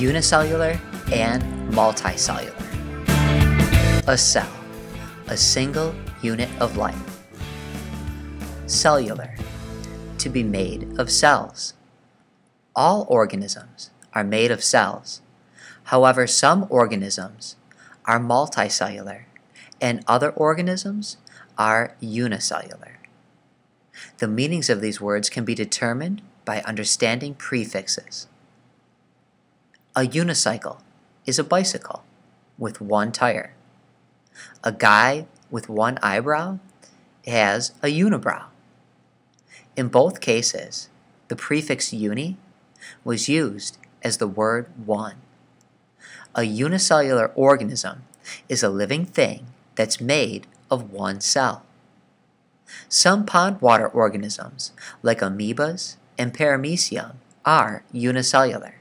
unicellular and multicellular. A cell, a single unit of life. Cellular, to be made of cells. All organisms are made of cells. However, some organisms are multicellular and other organisms are unicellular. The meanings of these words can be determined by understanding prefixes. A unicycle is a bicycle with one tire. A guy with one eyebrow has a unibrow. In both cases, the prefix uni was used as the word one. A unicellular organism is a living thing that's made of one cell. Some pond water organisms, like amoebas and paramecium, are unicellular.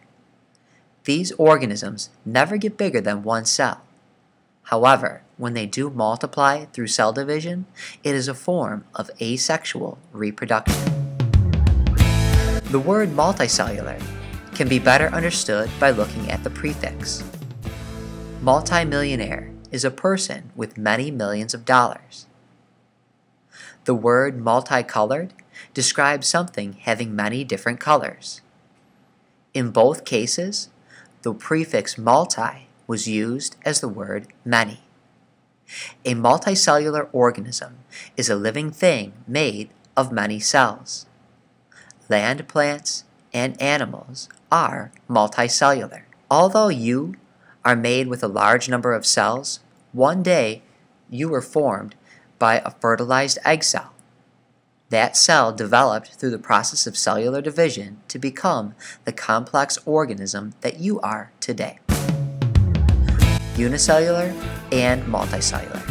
These organisms never get bigger than one cell. However, when they do multiply through cell division, it is a form of asexual reproduction. The word multicellular can be better understood by looking at the prefix. Multimillionaire is a person with many millions of dollars. The word multicolored describes something having many different colors. In both cases, the prefix multi was used as the word many. A multicellular organism is a living thing made of many cells. Land plants and animals are multicellular. Although you are made with a large number of cells, one day you were formed by a fertilized egg cell. That cell developed through the process of cellular division to become the complex organism that you are today. Unicellular and multicellular.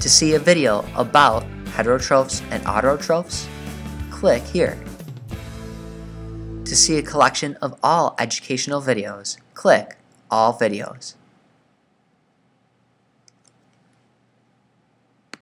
To see a video about heterotrophs and autotrophs, click here. To see a collection of all educational videos, click All Videos.